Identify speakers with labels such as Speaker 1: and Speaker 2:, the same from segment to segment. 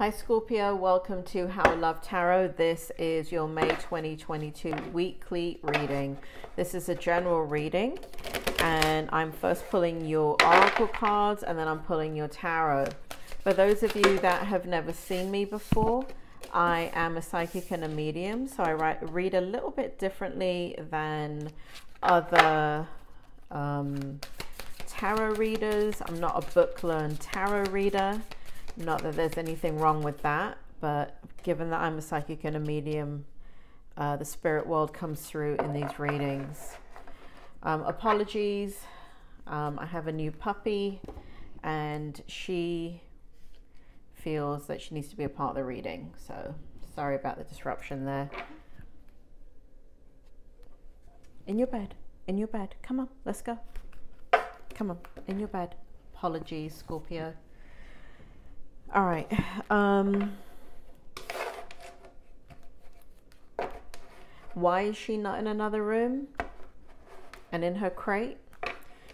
Speaker 1: Hi Scorpio, welcome to How I Love Tarot. This is your May 2022 weekly reading. This is a general reading, and I'm first pulling your oracle cards and then I'm pulling your tarot. For those of you that have never seen me before, I am a psychic and a medium, so I write, read a little bit differently than other um, tarot readers. I'm not a book learned tarot reader. Not that there's anything wrong with that, but given that I'm a psychic and a medium, uh, the spirit world comes through in these readings. Um, apologies. Um, I have a new puppy, and she feels that she needs to be a part of the reading. So sorry about the disruption there. In your bed. In your bed. Come on, let's go. Come on, in your bed. Apologies, Scorpio. All right. Um, why is she not in another room and in her crate?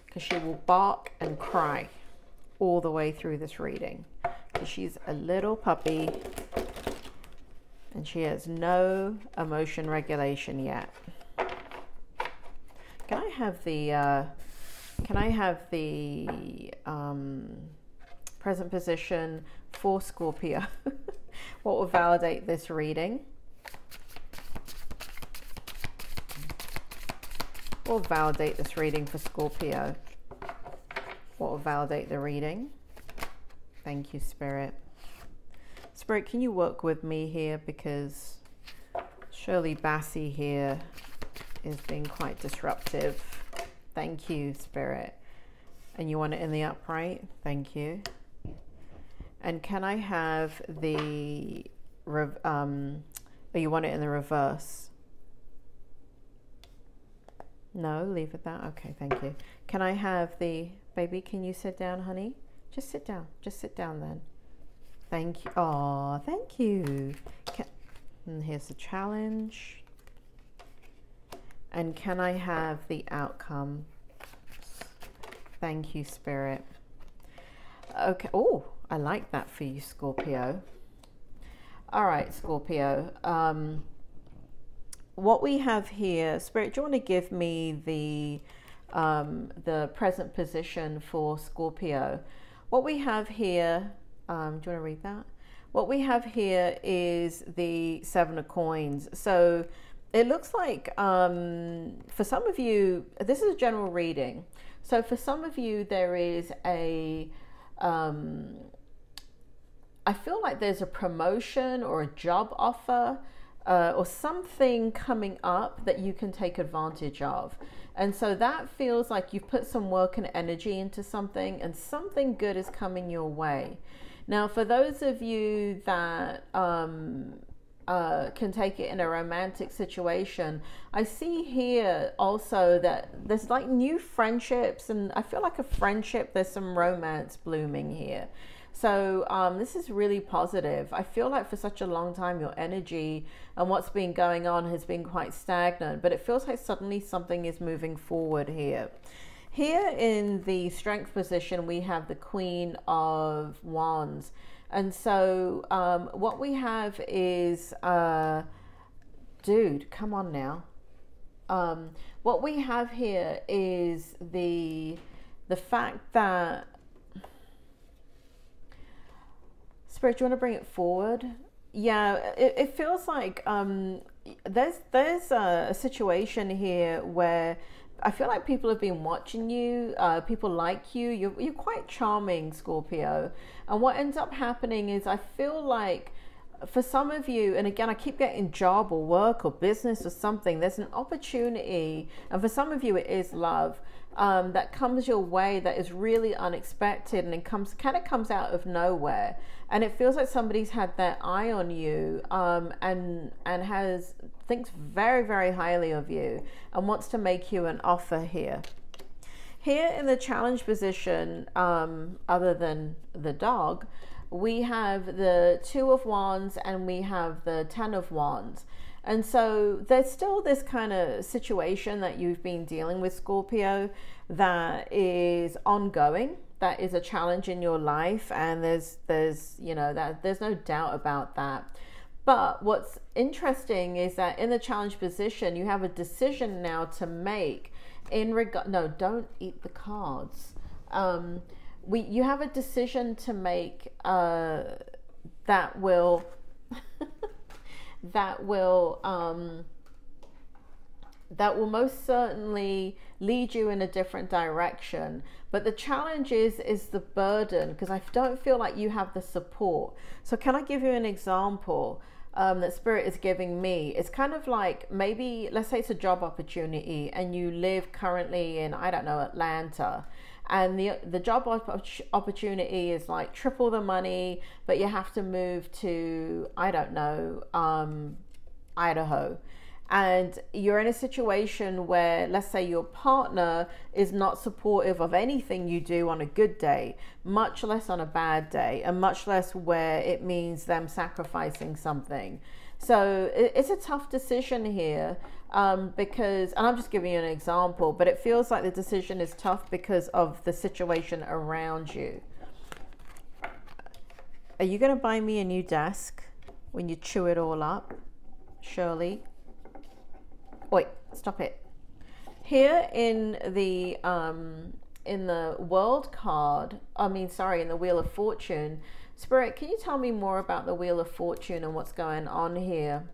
Speaker 1: Because she will bark and cry all the way through this reading. Because she's a little puppy and she has no emotion regulation yet. Can I have the, uh, can I have the um, present position for Scorpio. what will validate this reading? What will validate this reading for Scorpio? What will validate the reading? Thank you, Spirit. Spirit, can you work with me here? Because Shirley Bassey here is being quite disruptive. Thank you, Spirit. And you want it in the upright? Thank you. And can I have the, um, oh, you want it in the reverse? No, leave it that. Okay, thank you. Can I have the, baby, can you sit down, honey? Just sit down. Just sit down then. Thank you. Oh, thank you. Can, and here's the challenge. And can I have the outcome? Thank you, Spirit. Okay. Oh, I like that for you, Scorpio. All right, Scorpio. Um, what we have here, Spirit, do you want to give me the um, the present position for Scorpio? What we have here, um, do you want to read that? What we have here is the Seven of Coins. So it looks like um, for some of you, this is a general reading. So for some of you, there is a um, I feel like there's a promotion or a job offer uh, or something coming up that you can take advantage of. And so that feels like you've put some work and energy into something and something good is coming your way. Now, for those of you that um, uh, can take it in a romantic situation, I see here also that there's like new friendships, and I feel like a friendship, there's some romance blooming here. So um, this is really positive. I feel like for such a long time, your energy and what's been going on has been quite stagnant, but it feels like suddenly something is moving forward here. Here in the strength position, we have the Queen of Wands. And so um, what we have is, uh, dude, come on now. Um, what we have here is the the fact that Spirit, do you want to bring it forward? Yeah, it, it feels like um, there's there's a, a, situation here where I feel like people have been watching you. Uh, people like you. You're you're quite charming, Scorpio. And what ends up happening is I feel like for some of you, and again, I keep getting job or work or business or something. There's an opportunity, and for some of you, it is love um, that comes your way that is really unexpected and it comes kind of comes out of nowhere and it feels like somebody's had their eye on you um, and and has thinks very very highly of you and wants to make you an offer here. Here in the challenge position um, other than the dog we have the two of wands and we have the ten of wands and so there's still this kind of situation that you've been dealing with, Scorpio, that is ongoing. that is a challenge in your life, and there's there's you know that there's no doubt about that. But what's interesting is that in the challenge position, you have a decision now to make in regard. No, don't eat the cards. Um, we you have a decision to make uh, that will that will um, that will most certainly lead you in a different direction. But the challenge is is the burden because i don't feel like you have the support. So can i give you an example um, that spirit is giving me? It's kind of like maybe let's say it's a job opportunity and you live currently in i don't know atlanta and the the job opportunity is like triple the money but you have to move to i don't know um, idaho. And you're in a situation where let's say your partner is not supportive of anything you do on a good day much less on a bad day and much less where it means them sacrificing something. So it's a tough decision here um, because, and I'm just giving you an example, but it feels like the decision is tough because of the situation around you. Are you going to buy me a new desk when you chew it all up, Shirley? Wait, stop it. Here in the um, in the world card, I mean, sorry, in the Wheel of Fortune, Spirit, can you tell me more about the Wheel of Fortune and what's going on here?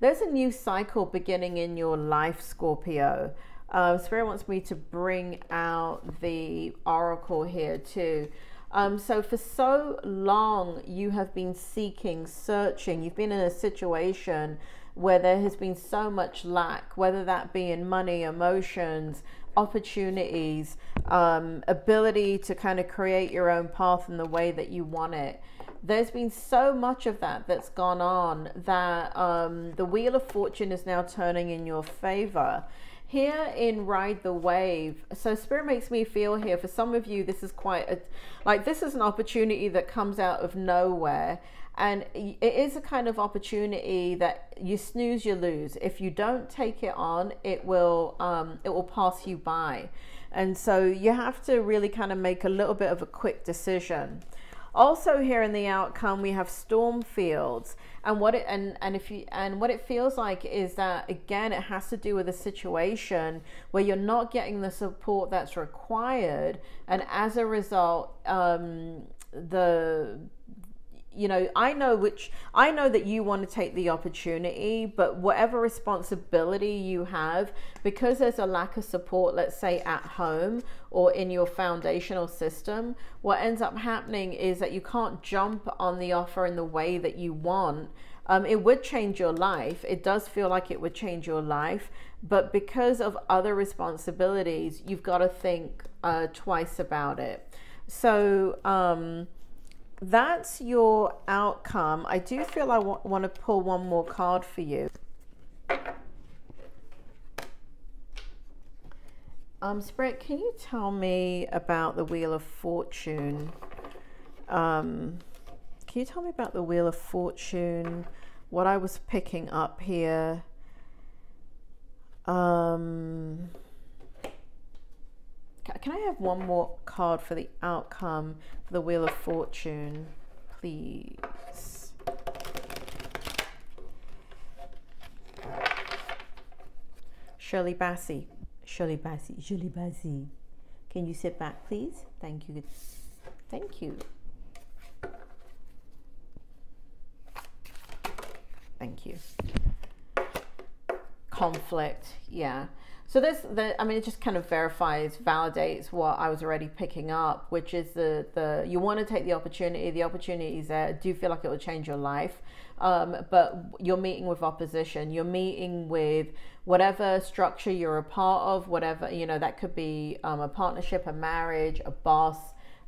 Speaker 1: There's a new cycle beginning in your life, Scorpio. Uh, Spirit wants me to bring out the oracle here too. Um, so for so long, you have been seeking, searching. You've been in a situation where there has been so much lack, whether that be in money, emotions, opportunities, um, ability to kind of create your own path in the way that you want it. There's been so much of that that's gone on that um, the wheel of fortune is now turning in your favor. Here in Ride the Wave, so Spirit makes me feel here, for some of you, this is quite a, like, this is an opportunity that comes out of nowhere and it is a kind of opportunity that you snooze you lose. If you don't take it on it will um, it will pass you by. And so you have to really kind of make a little bit of a quick decision. Also here in the outcome we have storm fields. And what it and and if you and what it feels like is that again it has to do with a situation where you're not getting the support that's required. And as a result um, the you know i know which i know that you want to take the opportunity but whatever responsibility you have because there's a lack of support let's say at home or in your foundational system what ends up happening is that you can't jump on the offer in the way that you want. Um, it would change your life. It does feel like it would change your life but because of other responsibilities you've got to think uh, twice about it. So um, that's your outcome. I do feel I want, want to pull one more card for you. Um, Spirit, can you tell me about the Wheel of Fortune? Um, can you tell me about the Wheel of Fortune? What I was picking up here? Um, can I have one more card for the outcome for the Wheel of Fortune, please? Shirley Bassey. Shirley Bassey. Shirley Bassey. Can you sit back, please? Thank you. Thank you. Thank you. Conflict. Yeah. So this, the, I mean, it just kind of verifies, validates what I was already picking up, which is the the you want to take the opportunity. The opportunity is there. Do feel like it will change your life, um, but you're meeting with opposition. You're meeting with whatever structure you're a part of, whatever you know. That could be um, a partnership, a marriage, a boss.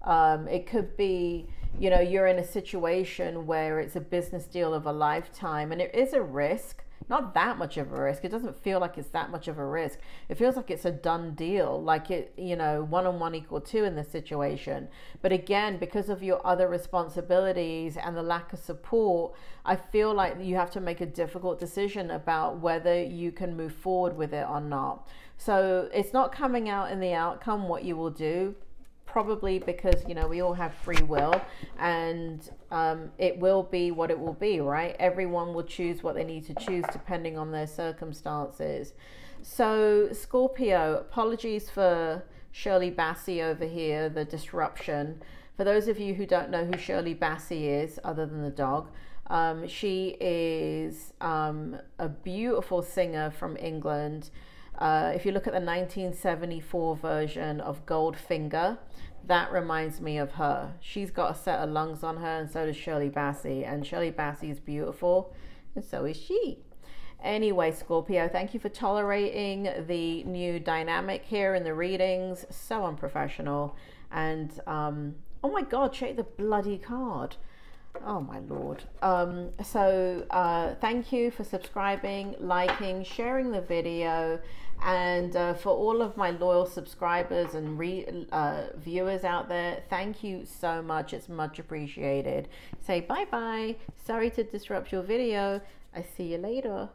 Speaker 1: Um, it could be you know you're in a situation where it's a business deal of a lifetime, and it is a risk not that much of a risk. It doesn't feel like it's that much of a risk. It feels like it's a done deal, like it, you know, one on one equal two in this situation. But again, because of your other responsibilities and the lack of support, I feel like you have to make a difficult decision about whether you can move forward with it or not. So it's not coming out in the outcome what you will do probably because you know we all have free will, and um, it will be what it will be, right? Everyone will choose what they need to choose depending on their circumstances. So Scorpio, apologies for Shirley Bassey over here, the disruption. For those of you who don't know who Shirley Bassey is, other than the dog, um, she is um, a beautiful singer from England. Uh, if you look at the 1974 version of Goldfinger, that reminds me of her. She's got a set of lungs on her, and so does Shirley Bassey. And Shirley Bassey is beautiful, and so is she. Anyway, Scorpio, thank you for tolerating the new dynamic here in the readings. So unprofessional. And um, oh my God, check the bloody card. Oh my lord. Um, so uh, thank you for subscribing, liking, sharing the video, and uh, for all of my loyal subscribers and re- uh, viewers out there, thank you so much. It's much appreciated. Say bye bye. Sorry to disrupt your video. I see you later.